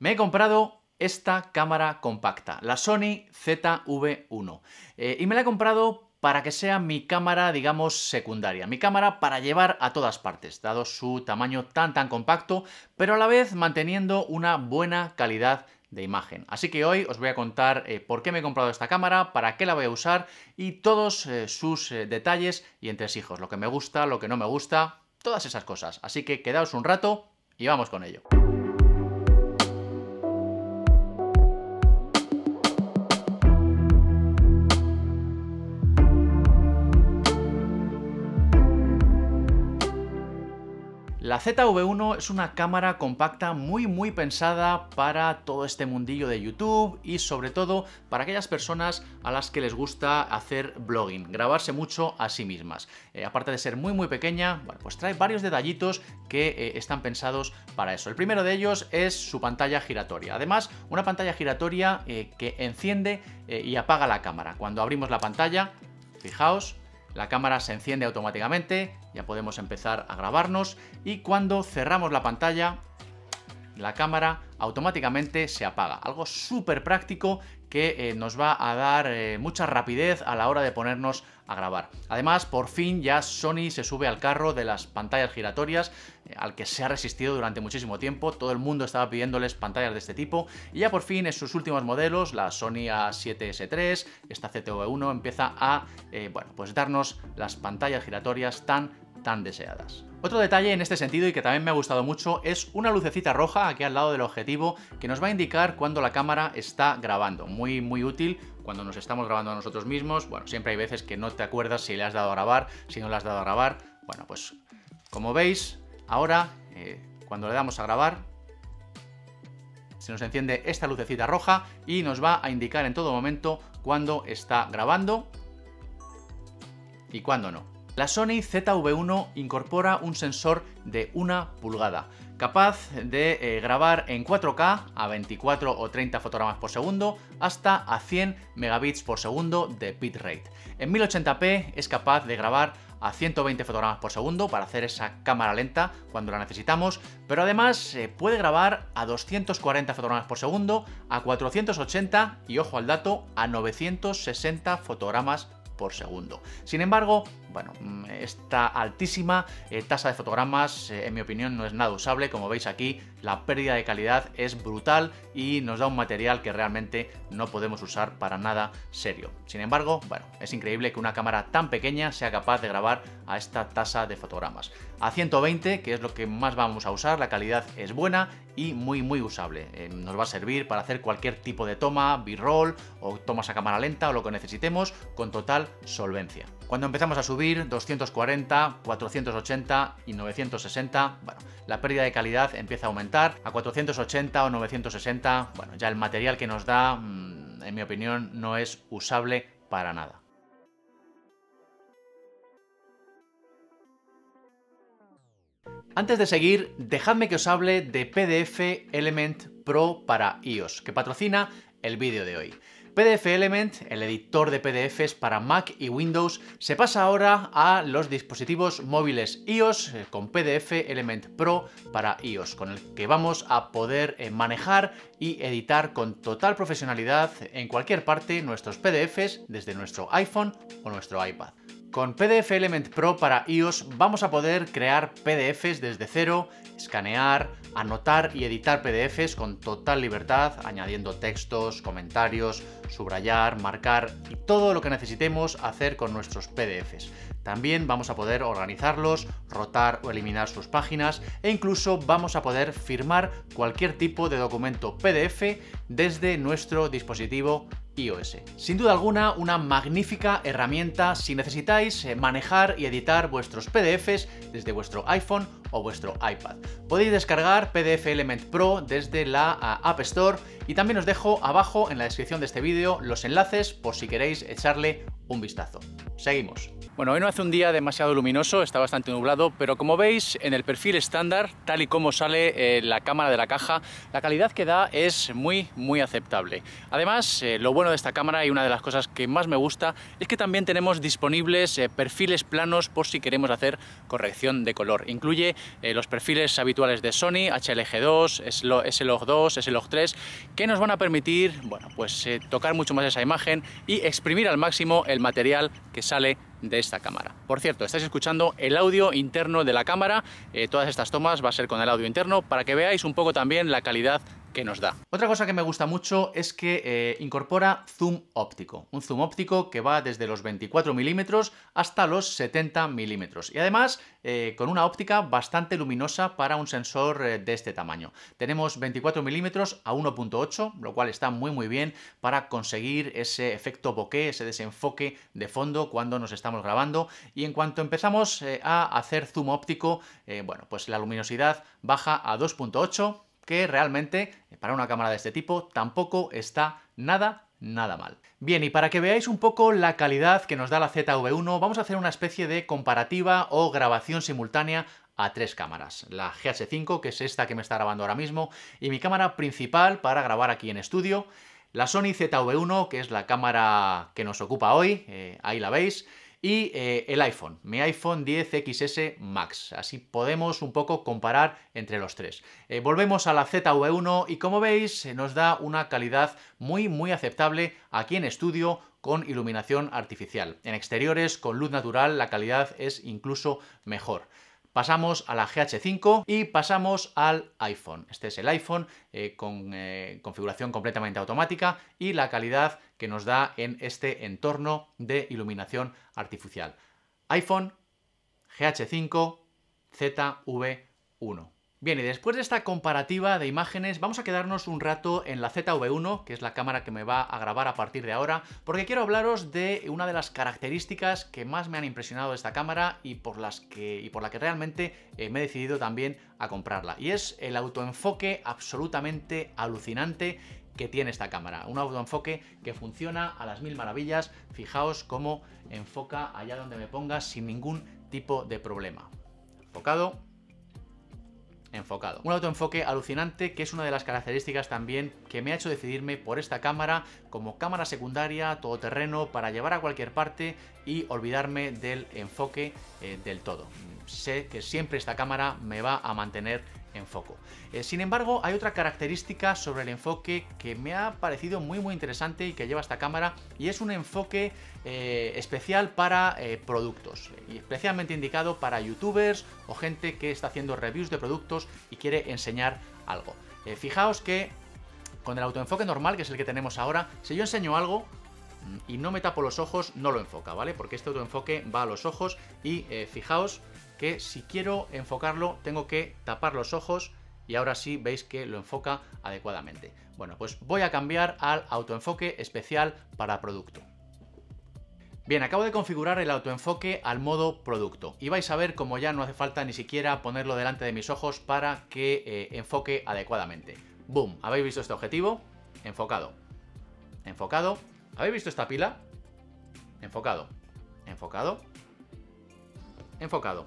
Me he comprado esta cámara compacta, la Sony ZV-1. Eh, y me la he comprado para que sea mi cámara, digamos, secundaria. Mi cámara para llevar a todas partes, dado su tamaño tan tan compacto, pero a la vez manteniendo una buena calidad de imagen. Así que hoy os voy a contar eh, por qué me he comprado esta cámara, para qué la voy a usar y todos eh, sus detalles y entresijos, lo que me gusta, lo que no me gusta, todas esas cosas. Así que quedaos un rato y vamos con ello. La ZV1 es una cámara compacta muy muy pensada para todo este mundillo de YouTube y sobre todo para aquellas personas a las que les gusta hacer blogging, grabarse mucho a sí mismas. Eh, aparte de ser muy muy pequeña, pues trae varios detallitos que eh, están pensados para eso. El primero de ellos es su pantalla giratoria. Además, una pantalla giratoria eh, que enciende y apaga la cámara. Cuando abrimos la pantalla, fijaos, la cámara se enciende automáticamente, ya podemos empezar a grabarnos y cuando cerramos la pantalla, la cámara automáticamente se apaga. Algo súper práctico que eh, nos va a dar eh, mucha rapidez a la hora de ponernos a grabar. Además, por fin ya Sony se sube al carro de las pantallas giratorias, eh, al que se ha resistido durante muchísimo tiempo. Todo el mundo estaba pidiéndoles pantallas de este tipo. Y ya por fin en sus últimos modelos, la Sony A7S3, esta ZV1, empieza a bueno, pues darnos las pantallas giratorias tan, tan deseadas. Otro detalle en este sentido y que también me ha gustado mucho es una lucecita roja aquí al lado del objetivo que nos va a indicar cuando la cámara está grabando. Muy, muy útil cuando nos estamos grabando a nosotros mismos. Bueno, siempre hay veces que no te acuerdas si le has dado a grabar, si no le has dado a grabar. Bueno, pues como veis, ahora eh, cuando le damos a grabar, se nos enciende esta lucecita roja y nos va a indicar en todo momento cuando está grabando y cuando no. La Sony ZV1 incorpora un sensor de una pulgada, capaz de eh, grabar en 4K a 24 o 30 fotogramas por segundo hasta a 100 megabits por segundo de bitrate. En 1080p es capaz de grabar a 120 fotogramas por segundo para hacer esa cámara lenta cuando la necesitamos, pero además eh, puede grabar a 240 fotogramas por segundo, a 480 y ojo al dato, a 960 fotogramas por segundo. Sin embargo, bueno, mm, esta altísima eh, tasa de fotogramas, eh, en mi opinión, no es nada usable. Como veis aquí, la pérdida de calidad es brutal y nos da un material que realmente no podemos usar para nada serio. Sin embargo, bueno, es increíble que una cámara tan pequeña sea capaz de grabar a esta tasa de fotogramas. A 120, que es lo que más vamos a usar, la calidad es buena y muy muy usable. Eh, nos va a servir para hacer cualquier tipo de toma, b-roll o tomas a cámara lenta o lo que necesitemos con total solvencia. Cuando empezamos a subir 240, 480 y 960, bueno, la pérdida de calidad empieza a aumentar. A 480 o 960, bueno, ya el material que nos da, mm, en mi opinión, no es usable para nada. Antes de seguir, dejadme que os hable de PDF Element Pro para iOS, que patrocina el vídeo de hoy. PDF Element, el editor de PDFs para Mac y Windows, se pasa ahora a los dispositivos móviles iOS eh, con PDF Element Pro para iOS, con el que vamos a poder eh, manejar y editar con total profesionalidad en cualquier parte nuestros PDFs desde nuestro iPhone o nuestro iPad. Con PDF Element Pro para iOS vamos a poder crear PDFs desde cero, escanear, anotar y editar PDFs con total libertad, añadiendo textos, comentarios, subrayar, marcar y todo lo que necesitemos hacer con nuestros PDFs. También vamos a poder organizarlos, rotar o eliminar sus páginas e incluso vamos a poder firmar cualquier tipo de documento PDF desde nuestro dispositivo Sin duda alguna, una magnífica herramienta si necesitáis eh, manejar y editar vuestros PDFs desde vuestro iPhone o vuestro iPad. Podéis descargar PDF Element Pro desde la App Store y también os dejo abajo en la descripción de este vídeo los enlaces por si queréis echarle un vistazo. Seguimos. Bueno, hoy no hace un día demasiado luminoso, está bastante nublado, pero como veis en el perfil estándar, tal y como sale eh, la cámara de la caja, la calidad que da es muy, muy aceptable. Además, eh, lo bueno de esta cámara y una de las cosas que más me gusta es que también tenemos disponibles eh, perfiles planos por si queremos hacer corrección de color. Incluye los perfiles habituales de Sony, HLG2, S-Log2, S-Log3, que nos van a permitir, bueno, pues tocar mucho más esa imagen y exprimir al máximo el material que sale de esta cámara. Por cierto, estáis escuchando el audio interno de la cámara, eh, todas estas tomas va a ser con el audio interno para que veáis un poco también la calidad nos da. Otra cosa que me gusta mucho es que eh, incorpora zoom óptico, un zoom óptico que va desde los 24 milímetros hasta los 70 milímetros y además eh, con una óptica bastante luminosa para un sensor eh, de este tamaño. Tenemos 24 milímetros a 1.8, lo cual está muy muy bien para conseguir ese efecto bokeh, ese desenfoque de fondo cuando nos estamos grabando y en cuanto empezamos a hacer zoom óptico, bueno, pues la luminosidad baja a 2.8 que realmente para una cámara de este tipo tampoco está nada nada mal. Bien, y para que veáis un poco la calidad que nos da la ZV1, vamos a hacer una especie de comparativa o grabación simultánea a tres cámaras. La GH5, que es esta que me está grabando ahora mismo, y mi cámara principal para grabar aquí en estudio, la Sony ZV1, que es la cámara que nos ocupa hoy, eh, ahí la veis, y eh, el iPhone, mi iPhone 10XS Max. Así podemos un poco comparar entre los tres. Eh, volvemos a la ZV1 y como veis nos da una calidad muy muy aceptable aquí en estudio con iluminación artificial. En exteriores con luz natural la calidad es incluso mejor pasamos a la GH5 y pasamos al iPhone. Este es el iPhone eh, con eh, configuración completamente automática y la calidad que nos da en este entorno de iluminación artificial. iPhone GH5 ZV1. Bien, y después de esta comparativa de imágenes, vamos a quedarnos un rato en la ZV1, que es la cámara que me va a grabar a partir de ahora, porque quiero hablaros de una de las características que más me han impresionado de esta cámara y por, las que, y por la que realmente eh, me he decidido también a comprarla. Y es el autoenfoque absolutamente alucinante que tiene esta cámara. Un autoenfoque que funciona a las mil maravillas. Fijaos cómo enfoca allá donde me ponga sin ningún tipo de problema. Enfocado, enfocado. Un autoenfoque alucinante que es una de las características también que me ha hecho decidirme por esta cámara como cámara secundaria, todoterreno, para llevar a cualquier parte y olvidarme del enfoque eh, del todo. Sé que siempre esta cámara me va a mantener en foco. Eh, sin embargo, hay otra característica sobre el enfoque que me ha parecido muy muy interesante y que lleva esta cámara y es un enfoque eh, especial para eh, productos y especialmente indicado para youtubers o gente que está haciendo reviews de productos y quiere enseñar algo. fijaos que con el autoenfoque normal, que es el que tenemos ahora, si yo enseño algo, mm, y no me tapo los ojos, no lo enfoca, ¿vale? Porque este autoenfoque va a los ojos y fijaos que si quiero enfocarlo tengo que tapar los ojos y ahora sí veis que lo enfoca adecuadamente. Bueno, pues voy a cambiar al autoenfoque especial para producto. Bien, acabo de configurar el autoenfoque al modo producto y vais a ver como ya no hace falta ni siquiera ponerlo delante de mis ojos para que eh, enfoque adecuadamente. ¡Boom! ¿Habéis visto este objetivo? Enfocado. Enfocado. ¿Habéis visto esta pila? Enfocado. Enfocado. Enfocado.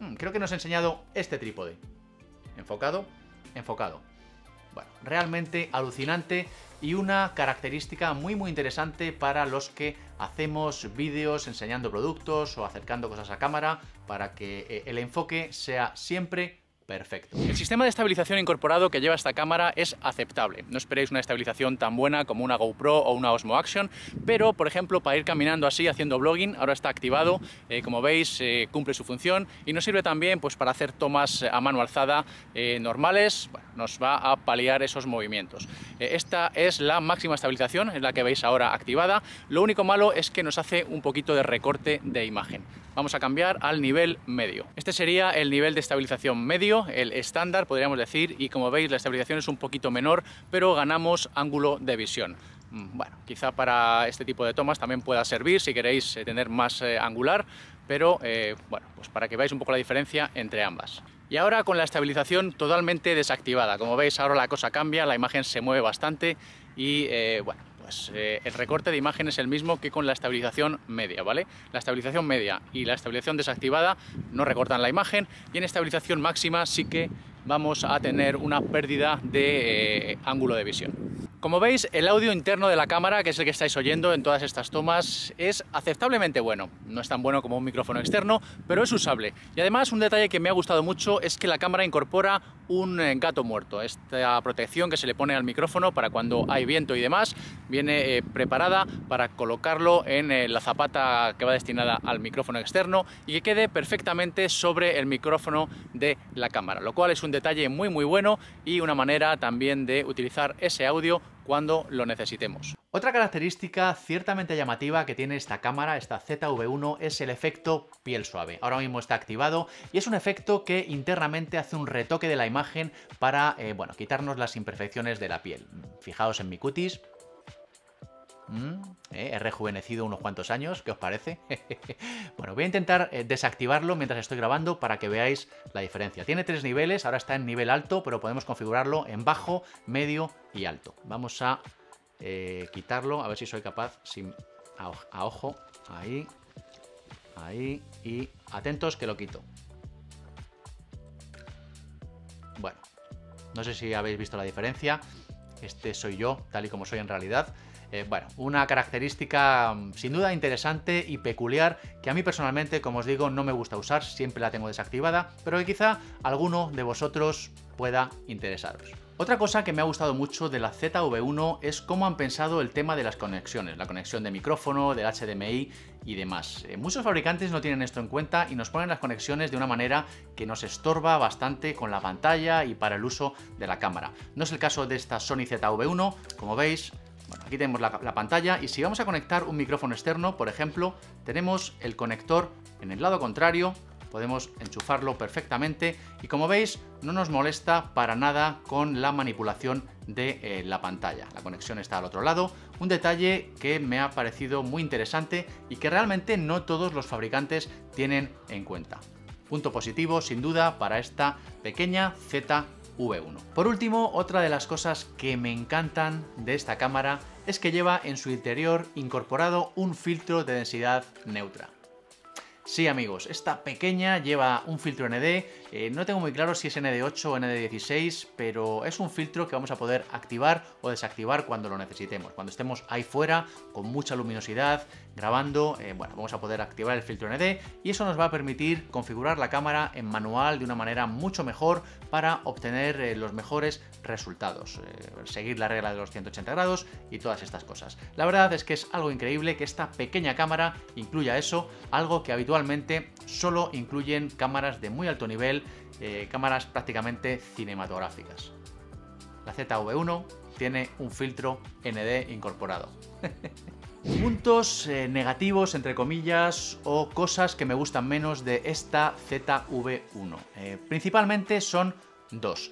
Hmm, creo que nos ha enseñado este trípode. Enfocado, enfocado. Bueno, realmente alucinante y una característica muy muy interesante para los que hacemos vídeos enseñando productos o acercando cosas a cámara para que eh, el enfoque sea siempre Perfecto. El sistema de estabilización incorporado que lleva esta cámara es aceptable. No esperéis una estabilización tan buena como una GoPro o una Osmo Action, pero por ejemplo para ir caminando así haciendo blogging, ahora está activado, eh, como veis eh, cumple su función y nos sirve también pues, para hacer tomas a mano alzada eh, normales, nos va a paliar esos movimientos. esta es la máxima estabilización, es la que veis ahora activada. Lo único malo es que nos hace un poquito de recorte de imagen. Vamos a cambiar al nivel medio. Este sería el nivel de estabilización medio, el estándar podríamos decir, y como veis la estabilización es un poquito menor, pero ganamos ángulo de visión. Mm, bueno, quizá para este tipo de tomas también pueda servir si queréis eh, tener más eh, angular, pero eh, bueno, pues para que veáis un poco la diferencia entre ambas. Y ahora con la estabilización totalmente desactivada. Como veis ahora la cosa cambia, la imagen se mueve bastante y bueno, eh, el recorte de imagen es el mismo que con la estabilización media, ¿vale? La estabilización media y la estabilización desactivada no recortan la imagen y en estabilización máxima sí que vamos a tener una pérdida de eh, ángulo de visión. Como veis, el audio interno de la cámara, que es el que estáis oyendo en todas estas tomas, es aceptablemente bueno. No es tan bueno como un micrófono externo, pero es usable. Y además, un detalle que me ha gustado mucho es que la cámara incorpora un eh, gato muerto. Esta protección que se le pone al micrófono para cuando hay viento y demás, viene eh, preparada para colocarlo en eh, la zapata que va destinada al micrófono externo y que quede perfectamente sobre el micrófono de la cámara, lo cual es un detalle muy muy bueno y una manera también de utilizar ese audio cuando lo necesitemos. Otra característica ciertamente llamativa que tiene esta cámara, esta ZV1, es el efecto piel suave. Ahora mismo está activado y es un efecto que internamente hace un retoque de la imagen para, eh, bueno, quitarnos las imperfecciones de la piel. Fijaos en mi cutis, Mm, eh, he rejuvenecido unos cuantos años, ¿qué os parece? bueno, voy a intentar eh, desactivarlo mientras estoy grabando para que veáis la diferencia. Tiene tres niveles, ahora está en nivel alto, pero podemos configurarlo en bajo, medio y alto. Vamos a eh, quitarlo, a ver si soy capaz, sin, a, ojo, ahí, ahí, y atentos que lo quito. Bueno, no sé si habéis visto la diferencia. Este soy yo, tal y como soy en realidad. Eh, bueno, una característica mm, sin duda interesante y peculiar que a mí personalmente, como os digo, no me gusta usar, siempre la tengo desactivada, pero que quizá alguno de vosotros pueda interesaros. Otra cosa que me ha gustado mucho de la ZV1 es cómo han pensado el tema de las conexiones, la conexión de micrófono, del HDMI y demás. Eh, muchos fabricantes no tienen esto en cuenta y nos ponen las conexiones de una manera que nos estorba bastante con la pantalla y para el uso de la cámara. No es el caso de esta Sony ZV1, como veis, bueno, aquí tenemos la, pantalla y si vamos a conectar un micrófono externo, por ejemplo, tenemos el conector en el lado contrario, podemos enchufarlo perfectamente y como veis no nos molesta para nada con la manipulación de eh, la pantalla. La conexión está al otro lado, un detalle que me ha parecido muy interesante y que realmente no todos los fabricantes tienen en cuenta. Punto positivo sin duda para esta pequeña Z V1. Por último, otra de las cosas que me encantan de esta cámara es que lleva en su interior incorporado un filtro de densidad neutra. Sí amigos, esta pequeña lleva un filtro ND, eh, no tengo muy claro si es ND8 o ND16, pero es un filtro que vamos a poder activar o desactivar cuando lo necesitemos. Cuando estemos ahí fuera, con mucha luminosidad, grabando, eh, bueno, vamos a poder activar el filtro ND y eso nos va a permitir configurar la cámara en manual de una manera mucho mejor para obtener eh, los mejores resultados, seguir la regla de los 180 grados y todas estas cosas. La verdad es que es algo increíble que esta pequeña cámara incluya eso, algo que habitualmente solo incluyen cámaras de muy alto nivel, eh, cámaras prácticamente cinematográficas. La ZV1 tiene un filtro ND incorporado. Puntos eh, negativos, entre comillas, o cosas que me gustan menos de esta ZV1. Eh, principalmente son dos.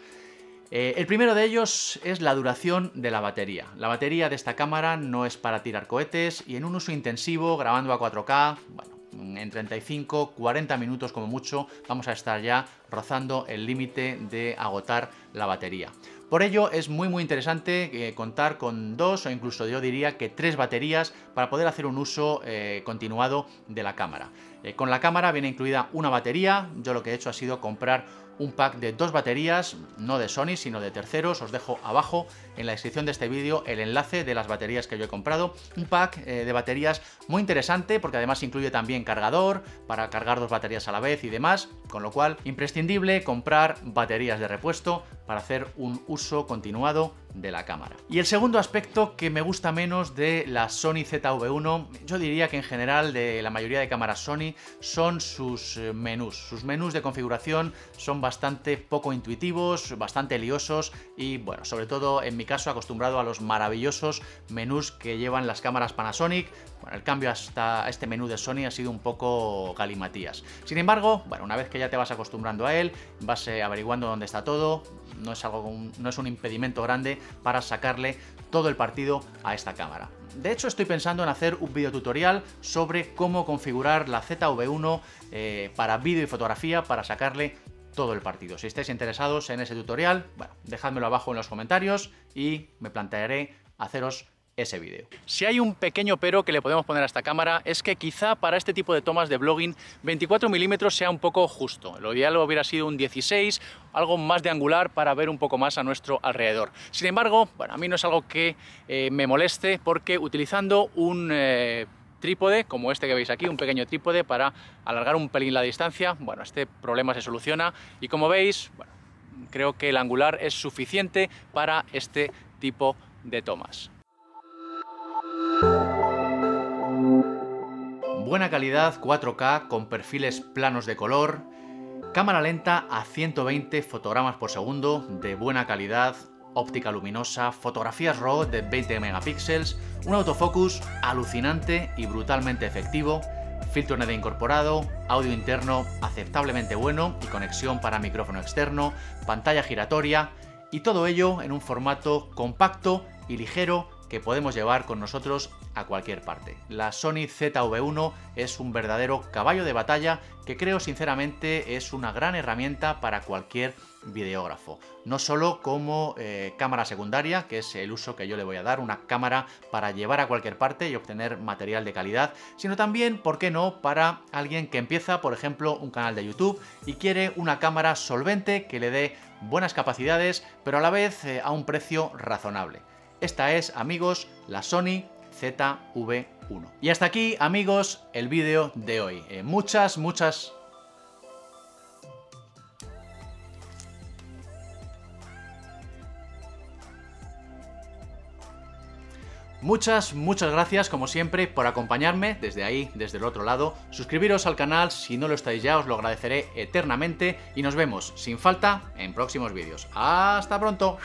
el primero de ellos es la duración de la batería. La batería de esta cámara no es para tirar cohetes y en un uso intensivo, grabando a 4K, bueno, en 35, 40 minutos como mucho, vamos a estar ya rozando el límite de agotar la batería. Por ello es muy muy interesante eh, contar con dos o incluso yo diría que tres baterías para poder hacer un uso eh, continuado de la cámara. Eh, con la cámara viene incluida una batería, yo lo que he hecho ha sido comprar un pack de dos baterías, no de Sony, sino de terceros. Os dejo abajo en la descripción de este vídeo el enlace de las baterías que yo he comprado. Un pack eh, de baterías muy interesante porque además incluye también cargador para cargar dos baterías a la vez y demás. Con lo cual, imprescindible comprar baterías de repuesto para hacer un uso continuado de la cámara. Y el segundo aspecto que me gusta menos de la Sony ZV1, yo diría que en general de la mayoría de cámaras Sony, son sus eh, menús. Sus menús de configuración son bastante poco intuitivos, bastante liosos y bueno, sobre todo en mi caso acostumbrado a los maravillosos menús que llevan las cámaras Panasonic. Bueno, el cambio hasta este menú de Sony ha sido un poco galimatías. Sin embargo, bueno, una vez que ya te vas acostumbrando a él, vas eh, averiguando dónde está todo, no es, algo, no es un impedimento grande para sacarle todo el partido a esta cámara. De hecho, estoy pensando en hacer un video tutorial sobre cómo configurar la ZV1 eh, para vídeo y fotografía para sacarle todo el partido. Si estáis interesados en ese tutorial, bueno, dejádmelo abajo en los comentarios y me plantearé haceros ese vídeo. Si hay un pequeño pero que le podemos poner a esta cámara es que quizá para este tipo de tomas de blogging 24 milímetros sea un poco justo. Lo ideal hubiera sido un 16, algo más de angular para ver un poco más a nuestro alrededor. Sin embargo, bueno, a mí no es algo que eh, me moleste porque utilizando un... Eh, trípode, como este que veis aquí, un pequeño trípode para alargar un pelín la distancia, bueno, este problema se soluciona y como veis, bueno, creo que el angular es suficiente para este tipo de tomas. Buena calidad 4K con perfiles planos de color, cámara lenta a 120 fotogramas por segundo de buena calidad, óptica luminosa, fotografías RAW de 20 megapíxeles, un autofocus alucinante y brutalmente efectivo, filtro ND incorporado, audio interno aceptablemente bueno y conexión para micrófono externo, pantalla giratoria. Y todo ello en un formato compacto y ligero que podemos llevar con nosotros a cualquier parte. La Sony ZV1 es un verdadero caballo de batalla que creo sinceramente es una gran herramienta para cualquier videógrafo. No solo como eh, cámara secundaria, que es el uso que yo le voy a dar, una cámara para llevar a cualquier parte y obtener material de calidad, sino también, ¿por qué no?, para alguien que empieza, por ejemplo, un canal de YouTube y quiere una cámara solvente que le dé buenas capacidades, pero a la vez eh, a un precio razonable. Esta es, amigos, la Sony ZV1. Y hasta aquí, amigos, el vídeo de hoy. Eh, muchas, muchas... Muchas, muchas gracias como siempre por acompañarme desde ahí, desde el otro lado. Suscribiros al canal si no lo estáis ya, os lo agradeceré eternamente y nos vemos sin falta en próximos vídeos. ¡Hasta pronto!